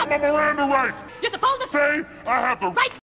Hey, what about My Miranda right. you're supposed to Say I have the right